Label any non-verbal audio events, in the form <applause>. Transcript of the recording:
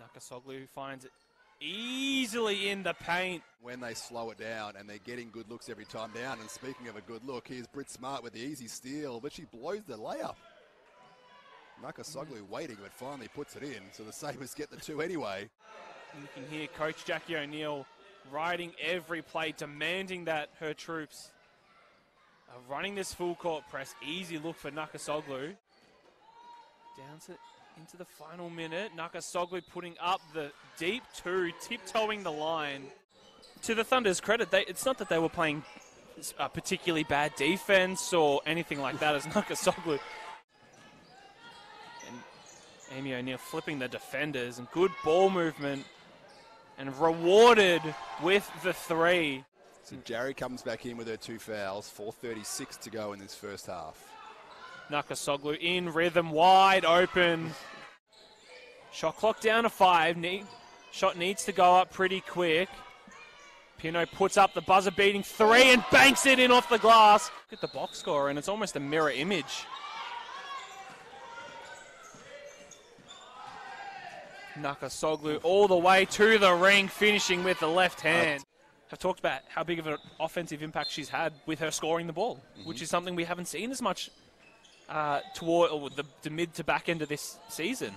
Nakkasoglu finds it easily in the paint. when they slow it down and they're getting good looks every time down. And speaking of a good look, here's Britt Smart with the easy steal, but she blows the layup. Nakkasoglu mm. waiting, but finally puts it in. So the Sabres get the two anyway. You can hear Coach Jackie O'Neill riding every play, demanding that her troops are running this full court press. Easy look for Nakkasoglu. Down to into the final minute. Nakkasoglu putting up the deep two, tiptoeing the line. To the Thunder's credit, they, it's not that they were playing a particularly bad defense or anything like that as <laughs> Nakkasoglu. And Amy O'Neill flipping the defenders and good ball movement and rewarded with the three. So Jerry comes back in with her two fouls. 4.36 to go in this first half. Nakkasoglu in rhythm, wide open. Shot clock down to five. Need, shot needs to go up pretty quick. Pino puts up the buzzer beating three and banks it in off the glass. Look at the box score, and it's almost a mirror image. Nakkasoglu all the way to the ring, finishing with the left hand. I've talked about how big of an offensive impact she's had with her scoring the ball, which mm-hmm. is something we haven't seen as much uh, toward the, the mid to back end of this season.